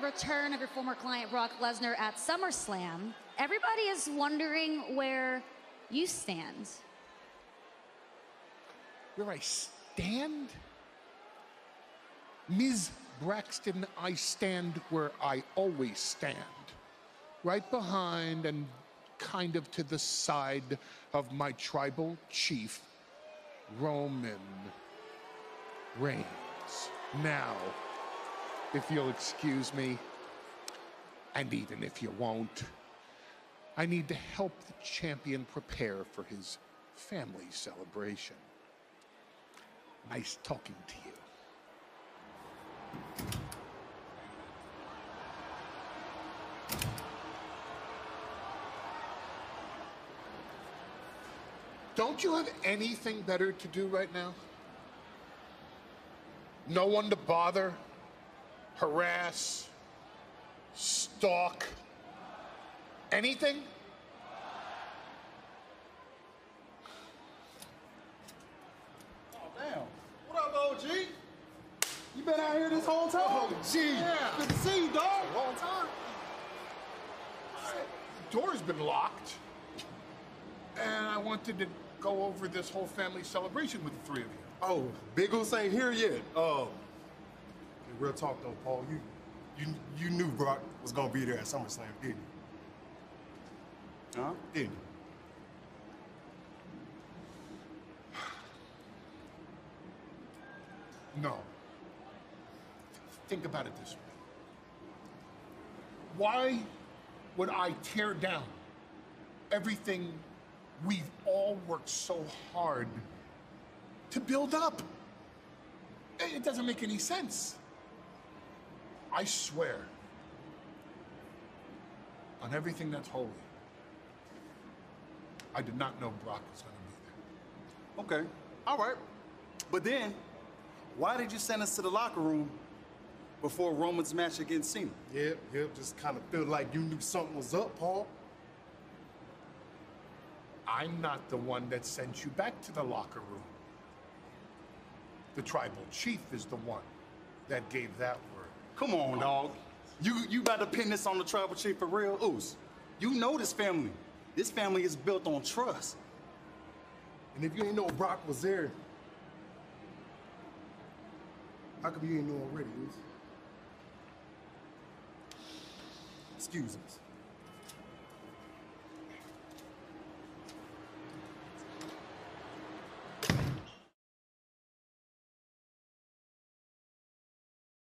the return of your former client Brock Lesnar at SummerSlam, everybody is wondering where you stand. Where I stand? Ms. Braxton, I stand where I always stand. Right behind and kind of to the side of my tribal chief, Roman Reigns. Now, if you'll excuse me, and even if you won't, I need to help the champion prepare for his family celebration. Nice talking to you. Don't you have anything better to do right now? No one to bother, harass, stalk, anything? Oh, damn. What up, OG? You been out here this whole time? Oh, gee. Yeah. Good to see you, dog. Long time. The door's been locked. And I wanted to go over this whole family celebration with the three of you. Oh, Biggles ain't here yet. Uh, real talk though, Paul. You, you, you knew Brock was gonna be there at SummerSlam, didn't you? Huh? Didn't you? No. Think about it this way. Why would I tear down everything we've all worked so hard to build up? It doesn't make any sense. I swear on everything that's holy, I did not know Brock was going to be there. Okay, all right. But then, why did you send us to the locker room before Roman's match against Cena? Yep, yep. Just kind of felt like you knew something was up, Paul. I'm not the one that sent you back to the locker room. The tribal chief is the one that gave that. Come on, dog. You you about to pin this on the tribal chief for real? Uce, you know this family. This family is built on trust. And if you ain't know Brock was there, how come you ain't know already, Uce? Excuse us.